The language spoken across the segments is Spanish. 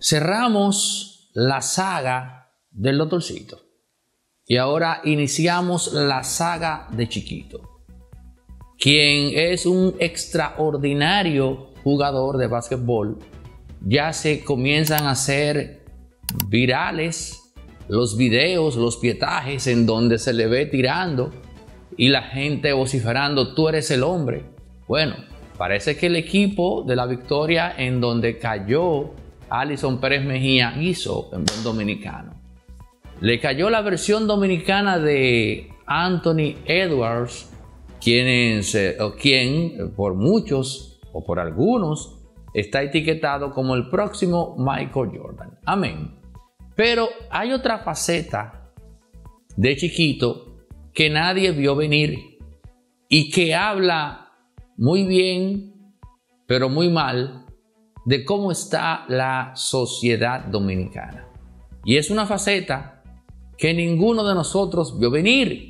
Cerramos la saga del doctorcito y ahora iniciamos la saga de Chiquito, quien es un extraordinario jugador de básquetbol. Ya se comienzan a hacer virales los videos, los pietajes en donde se le ve tirando y la gente vociferando, tú eres el hombre. Bueno, parece que el equipo de la victoria en donde cayó Alison Pérez Mejía hizo en buen dominicano. Le cayó la versión dominicana de Anthony Edwards, quien, quien por muchos o por algunos está etiquetado como el próximo Michael Jordan. Amén. Pero hay otra faceta de chiquito que nadie vio venir y que habla muy bien, pero muy mal, de cómo está la sociedad dominicana. Y es una faceta que ninguno de nosotros vio venir.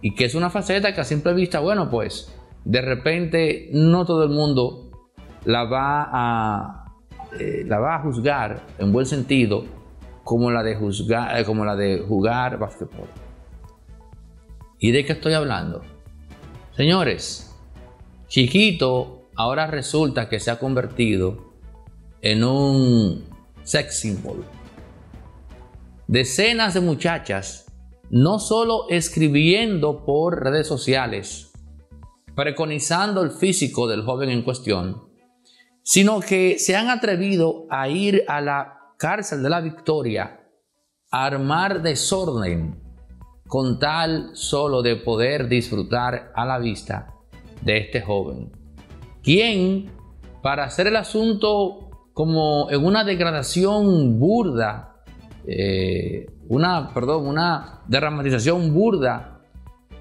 Y que es una faceta que a simple vista, bueno, pues de repente no todo el mundo la va a, eh, la va a juzgar en buen sentido como la de, juzgar, eh, como la de jugar básquetbol. ¿Y de qué estoy hablando? Señores, Chiquito ahora resulta que se ha convertido en un sex symbol. Decenas de muchachas, no solo escribiendo por redes sociales, preconizando el físico del joven en cuestión, sino que se han atrevido a ir a la cárcel de la Victoria, armar desorden con tal solo de poder disfrutar a la vista de este joven, quien, para hacer el asunto como en una degradación burda, eh, una, perdón, una dramatización burda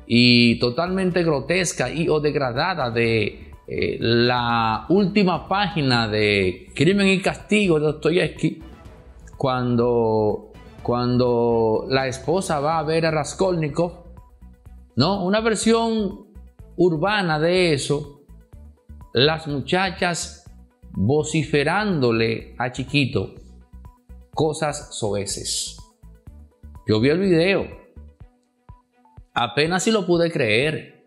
y totalmente grotesca y o degradada de eh, la última página de Crimen y Castigo de Dostoyevsky, cuando, cuando la esposa va a ver a Raskolnikov, ¿no? Una versión urbana de eso, las muchachas vociferándole a Chiquito cosas soeces. Yo vi el video, apenas si lo pude creer,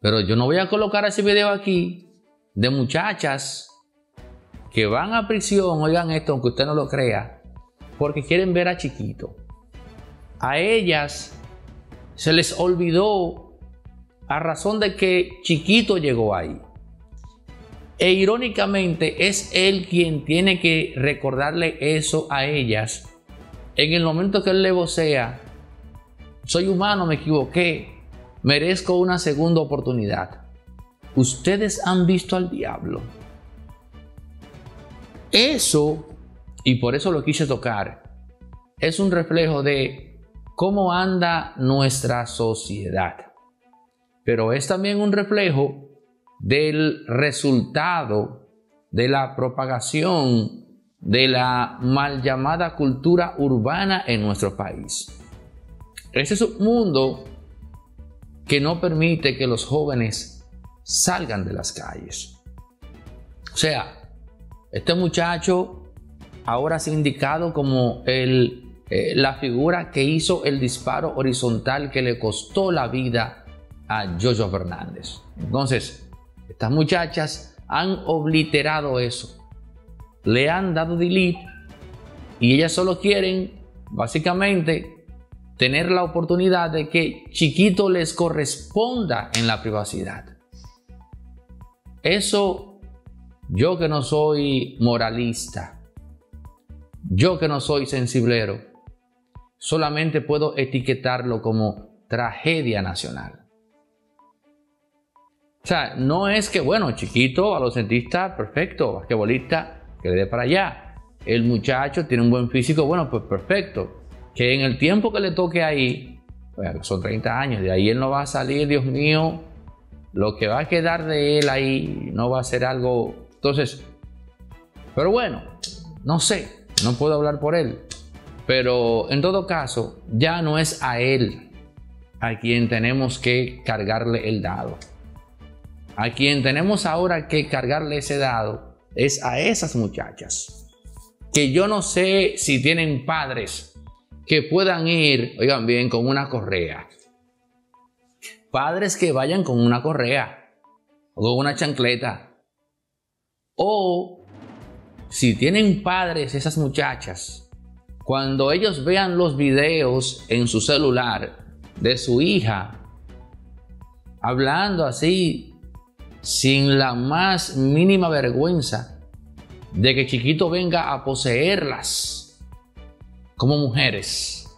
pero yo no voy a colocar ese video aquí de muchachas que van a prisión, oigan esto, aunque usted no lo crea, porque quieren ver a Chiquito. A ellas se les olvidó a razón de que Chiquito llegó ahí. E irónicamente es él quien tiene que recordarle eso a ellas en el momento que él le vocea, soy humano, me equivoqué, merezco una segunda oportunidad. Ustedes han visto al diablo. Eso y por eso lo quise tocar, es un reflejo de cómo anda nuestra sociedad. Pero es también un reflejo del resultado de la propagación de la mal llamada cultura urbana en nuestro país. Ese es un mundo que no permite que los jóvenes salgan de las calles. O sea, este muchacho ahora ha indicado como el, eh, la figura que hizo el disparo horizontal que le costó la vida a Jojo Fernández. Entonces, estas muchachas han obliterado eso. Le han dado delete y ellas solo quieren, básicamente, tener la oportunidad de que Chiquito les corresponda en la privacidad. Eso, yo que no soy moralista, yo que no soy sensiblero, solamente puedo etiquetarlo como tragedia nacional. O sea, no es que, bueno, chiquito, a los cientistas, perfecto, basquetbolista, que le dé para allá. El muchacho tiene un buen físico, bueno, pues perfecto. Que en el tiempo que le toque ahí, son 30 años, de ahí él no va a salir, Dios mío, lo que va a quedar de él ahí no va a ser algo. Entonces, pero bueno, no sé, no puedo hablar por él. Pero en todo caso, ya no es a él a quien tenemos que cargarle el dado. A quien tenemos ahora que cargarle ese dado es a esas muchachas. que yo no sé si tienen padres que puedan ir, oigan bien, con una correa. Padres que vayan con una correa o con una chancleta. O si tienen padres esas muchachas, cuando ellos vean los videos en su celular de su hija hablando así sin la más mínima vergüenza de que chiquito venga a poseerlas como mujeres.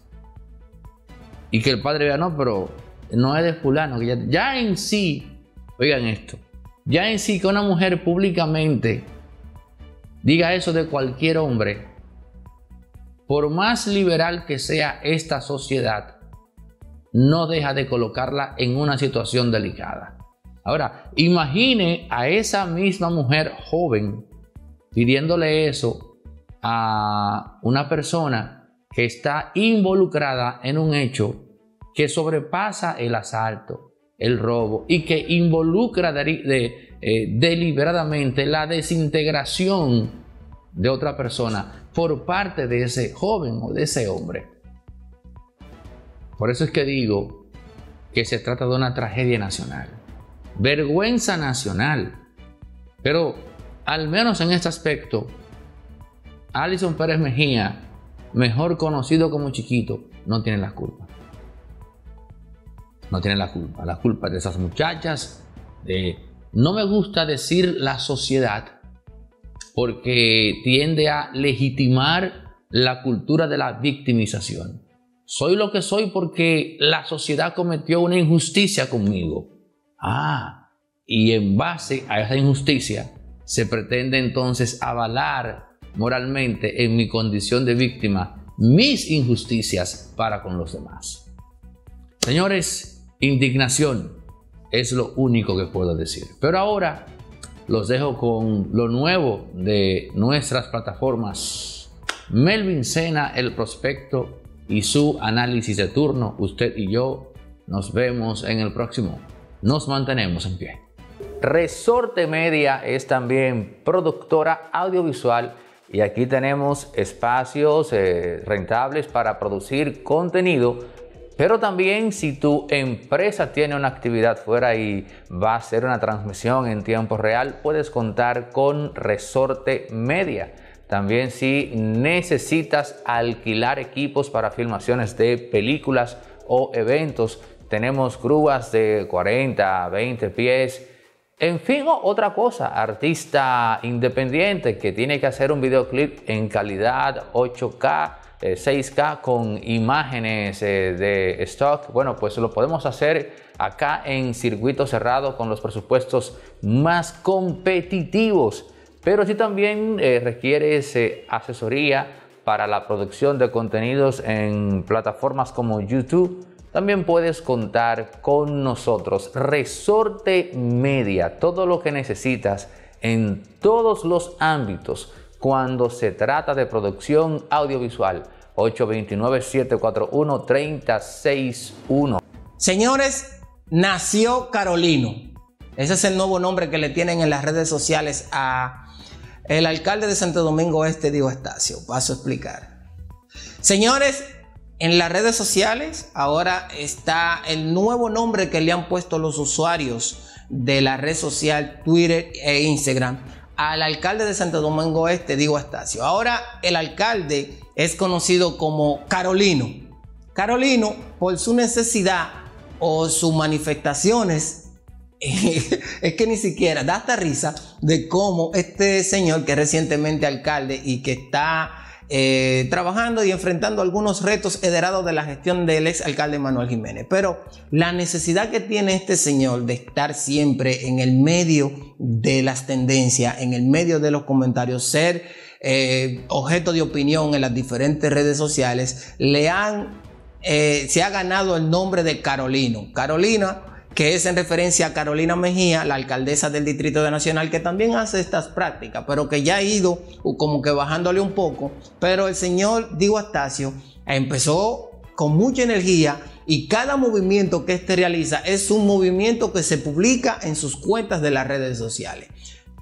Y que el padre vea, no, pero no es de fulano. Que ya, ya en sí, oigan esto, ya en sí que una mujer públicamente diga eso de cualquier hombre, por más liberal que sea esta sociedad, no deja de colocarla en una situación delicada. Ahora, imagine a esa misma mujer joven pidiéndole eso a una persona que está involucrada en un hecho que sobrepasa el asalto, el robo y que involucra eh, deliberadamente la desintegración de otra persona por parte de ese joven o de ese hombre. Por eso es que digo que se trata de una tragedia nacional, vergüenza nacional. Pero al menos en este aspecto, Alison Pérez Mejía, mejor conocido como Chiquito, no tiene la culpa. No tiene la culpa. La culpa de esas muchachas, de... No me gusta decir la sociedad, porque tiende a legitimar la cultura de la victimización. Soy lo que soy porque la sociedad cometió una injusticia conmigo. Ah, y en base a esa injusticia, se pretende entonces avalar moralmente en mi condición de víctima mis injusticias para con los demás. Señores, indignación es lo único que puedo decir. Pero ahora los dejo con lo nuevo de nuestras plataformas. Melvin Sena, el prospecto y su análisis de turno. Usted y yo nos vemos en el próximo. Nos mantenemos en pie. Resorte Media es también productora audiovisual y aquí tenemos espacios eh, rentables para producir contenido. Pero también si tu empresa tiene una actividad fuera y va a hacer una transmisión en tiempo real, puedes contar con Resorte Media. También si necesitas alquilar equipos para filmaciones de películas o eventos, tenemos grúas de 40, 20 pies en fin, otra cosa, artista independiente que tiene que hacer un videoclip en calidad 8K, 6K eh, con imágenes eh, de stock, bueno, pues lo podemos hacer acá en circuito cerrado con los presupuestos más competitivos. Pero si también eh, requieres asesoría para la producción de contenidos en plataformas como YouTube, también puedes contar con nosotros. Resorte Media, todo lo que necesitas en todos los ámbitos cuando se trata de producción audiovisual. 829-741-3061. Señores, nació Carolino. Ese es el nuevo nombre que le tienen en las redes sociales a el alcalde de Santo Domingo Este, Diego Estacio. Paso a explicar. Señores, en las redes sociales ahora está el nuevo nombre que le han puesto los usuarios de la red social Twitter e Instagram al alcalde de Santo Domingo Este, Diego Estacio. Ahora el alcalde es conocido como Carolino. Carolino por su necesidad o sus manifestaciones es que ni siquiera da hasta risa de cómo este señor que es recientemente alcalde y que está eh, trabajando y enfrentando algunos retos heredados de la gestión del ex alcalde Manuel Jiménez. Pero la necesidad que tiene este señor de estar siempre en el medio de las tendencias, en el medio de los comentarios, ser eh, objeto de opinión en las diferentes redes sociales, le han, eh, se ha ganado el nombre de Carolino. Carolina que es en referencia a Carolina Mejía, la alcaldesa del Distrito de Nacional, que también hace estas prácticas, pero que ya ha ido como que bajándole un poco. Pero el señor Diego Astacio empezó con mucha energía y cada movimiento que éste realiza es un movimiento que se publica en sus cuentas de las redes sociales.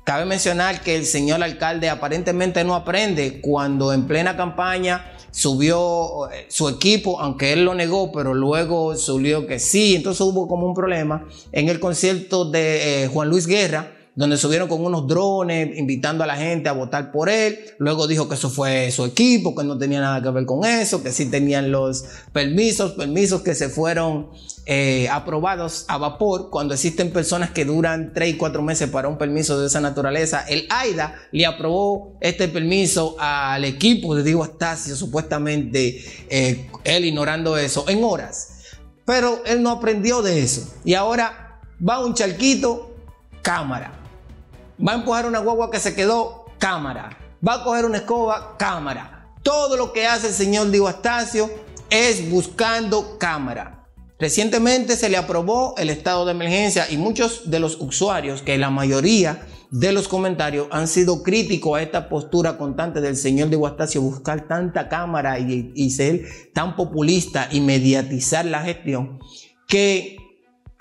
Cabe mencionar que el señor alcalde aparentemente no aprende cuando en plena campaña subió eh, su equipo, aunque él lo negó, pero luego subió que sí, entonces hubo como un problema en el concierto de eh, Juan Luis Guerra donde subieron con unos drones invitando a la gente a votar por él. Luego dijo que eso fue su equipo, que no tenía nada que ver con eso, que sí tenían los permisos, permisos que se fueron eh, aprobados a vapor cuando existen personas que duran 3 y 4 meses para un permiso de esa naturaleza. El AIDA le aprobó este permiso al equipo de Diego Astacio, supuestamente eh, él ignorando eso, en horas. Pero él no aprendió de eso. Y ahora va un charquito, cámara Va a empujar una guagua que se quedó, cámara. Va a coger una escoba, cámara. Todo lo que hace el señor Diego Astacio es buscando cámara. Recientemente se le aprobó el estado de emergencia y muchos de los usuarios, que la mayoría de los comentarios han sido críticos a esta postura constante del señor de Guastacio, buscar tanta cámara y, y, ser tan populista y mediatizar la gestión, que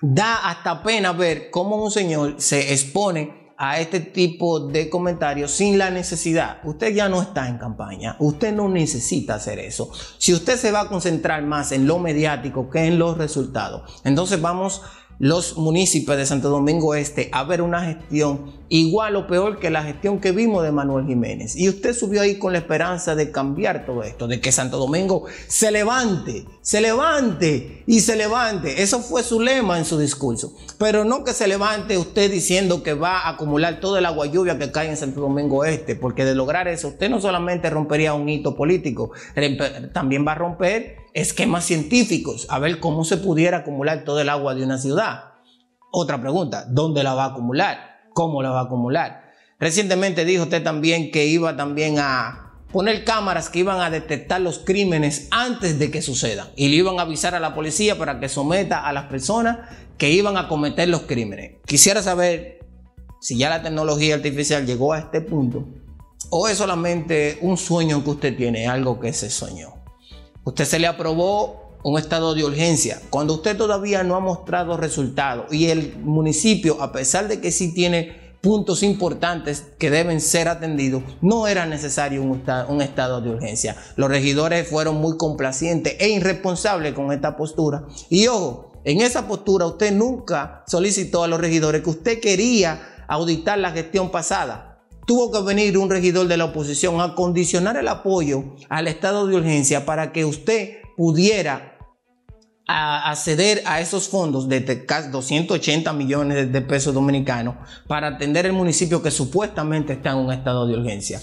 da hasta pena ver cómo un señor se expone a este tipo de comentarios sin la necesidad. Usted ya no está en campaña, usted no necesita hacer eso. Si usted se va a concentrar más en lo mediático que en los resultados, entonces vamos los municipios de Santo Domingo Este a ver una gestión igual o peor que la gestión que vimos de Manuel Jiménez. Y usted subió ahí con la esperanza de cambiar todo esto, de que Santo Domingo se levante, se levante y se levante. Eso fue su lema en su discurso. Pero no que se levante usted diciendo que va a acumular todo el agua lluvia que cae en Santo Domingo Este, porque de lograr eso usted no solamente rompería un hito político, también va a romper esquemas científicos, a ver cómo se pudiera acumular todo el agua de una ciudad. Otra pregunta, ¿dónde la va a acumular? ¿Cómo la va a acumular? Recientemente dijo usted también que iba también a poner cámaras que iban a detectar los crímenes antes de que sucedan y le iban a avisar a la policía para que someta a las personas que iban a cometer los crímenes. Quisiera saber si ya la tecnología artificial llegó a este punto o es solamente un sueño que usted tiene, algo que se soñó. Usted se le aprobó un estado de urgencia cuando usted todavía no ha mostrado resultados y el municipio, a pesar de que sí tiene puntos importantes que deben ser atendidos, no era necesario un, estado de urgencia. Los regidores fueron muy complacientes e irresponsables con esta postura. Y ojo, en esa postura usted nunca solicitó a los regidores que usted quería auditar la gestión pasada tuvo que venir un regidor de la oposición a condicionar el apoyo al estado de urgencia para que usted pudiera acceder a esos fondos de 280 millones de pesos dominicanos para atender el municipio que supuestamente está en un estado de urgencia.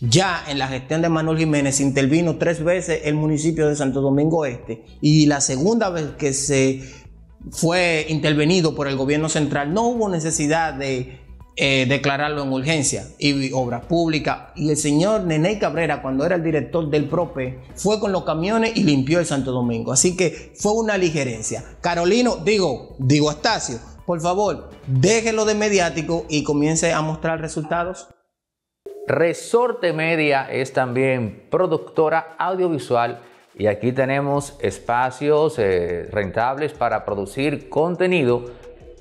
Ya en la gestión de Manuel Jiménez intervino tres veces el municipio de Santo Domingo Este y la segunda vez que se fue intervenido por el gobierno central no hubo necesidad de eh, declararlo en urgencia y obras públicas. Y el señor Nene Cabrera, cuando era el director del PROPE, fue con los camiones y limpió el Santo Domingo. Así que fue una ligerencia. Carolino, digo, digo Astacio, por favor, déjelo de mediático y comience a mostrar resultados. Resorte Media es también productora audiovisual y aquí tenemos espacios eh, rentables para producir contenido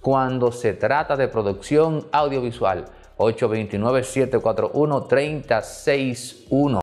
cuando se trata de producción audiovisual. 829-741-3061.